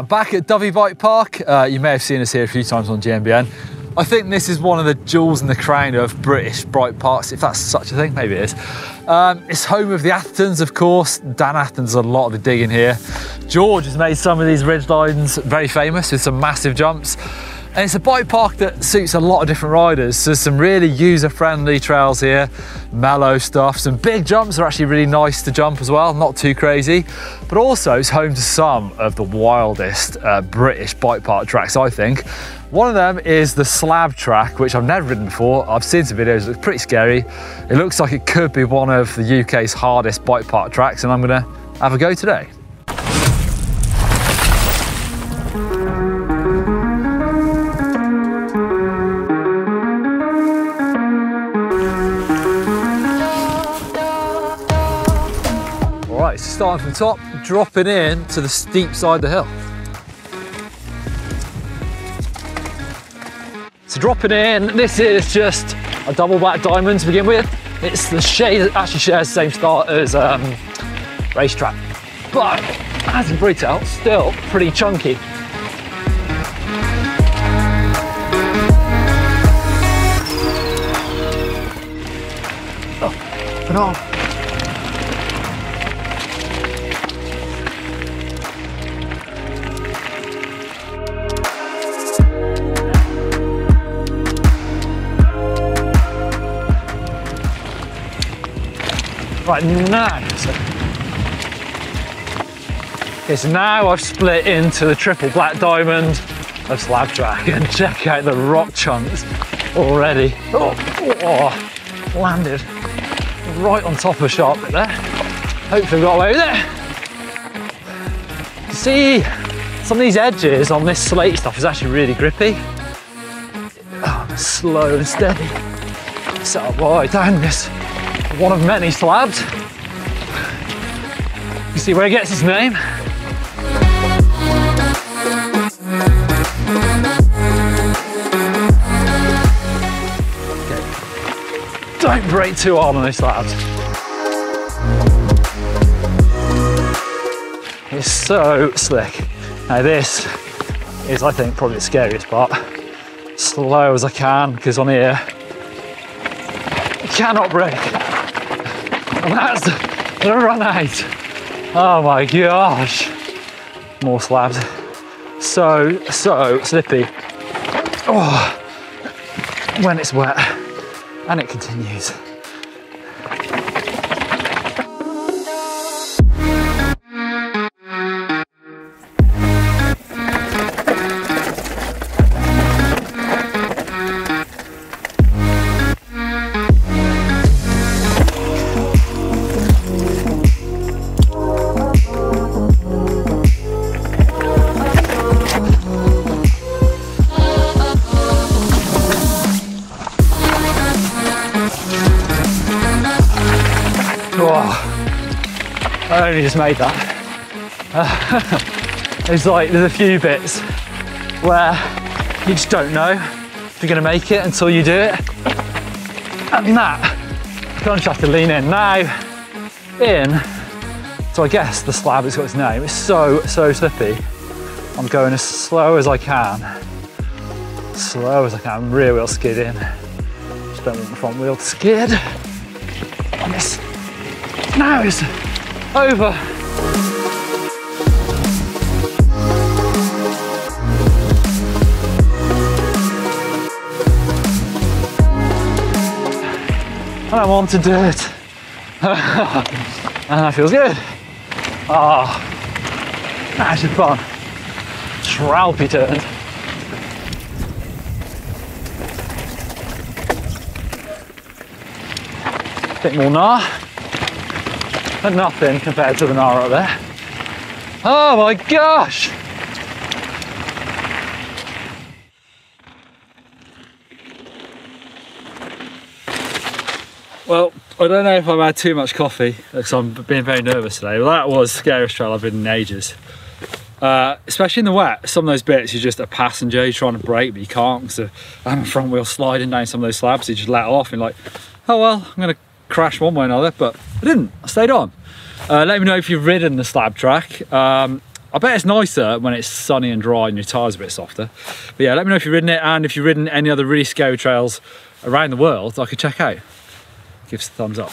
I'm back at Dyfi Bike Park. Uh, you may have seen us here a few times on GMBN. I think this is one of the jewels in the crown of British bike parks, if that's such a thing, maybe it is. Um, it's home of the Athertons, of course. Dan Atherton's a lot of the digging here. George has made some of these ridge lines very famous with some massive jumps. And it's a bike park that suits a lot of different riders. So there's some really user-friendly trails here, mellow stuff. Some big jumps are actually really nice to jump as well, not too crazy. But also it's home to some of the wildest uh, British bike park tracks, I think. One of them is the slab track, which I've never ridden before. I've seen some videos, it's pretty scary. It looks like it could be one of the UK's hardest bike park tracks and I'm gonna have a go today. Starting from the top, dropping in to the steep side of the hill. So dropping in, this is just a double black diamond to begin with. It's the shade that actually shares the same start as um, racetrack. But as in Britel, still pretty chunky. Oh, banana. Right, now. So, okay, so now I've split into the triple black diamond of slab track and check out the rock chunks already. Oh, oh, landed right on top of sharp bit there. Hopefully got away with it. See, some of these edges on this slate stuff is actually really grippy. Oh, slow and steady. Up right down this one of many slabs. You see where it gets its name? Okay. Don't break too hard on those slabs. It's so slick. Now this is, I think, probably the scariest part. Slow as I can, because on here, you cannot brake. That's the run out. Oh my gosh. More slabs. So, so slippy. Oh, when it's wet. And it continues. I only just made that. Uh, it's like there's a few bits where you just don't know if you're gonna make it until you do it. And that, you kind of have to lean in. Now, in, so I guess the slab has got its name. It's so, so slippy. I'm going as slow as I can. Slow as I can, rear wheel skid in. Just don't want the front wheel to skid. Now it's over. And I want to do it. and that feels good. Ah, oh, that's fun. Tralpy turns. Bit more gnar, but nothing compared to the gnar up there. Oh my gosh! Well, I don't know if I've had too much coffee because I'm being very nervous today. Well, that was the scariest trail I've been in ages. Uh, especially in the wet, some of those bits you're just a passenger, you're trying to brake, but you can't because I'm a front wheel sliding down some of those slabs, you just let off and like, oh well, I'm gonna crash one way or another, but I didn't, I stayed on. Uh, let me know if you've ridden the slab track. Um, I bet it's nicer when it's sunny and dry and your tyres a bit softer. But yeah, let me know if you've ridden it and if you've ridden any other really scary trails around the world I could check out. Give us a thumbs up.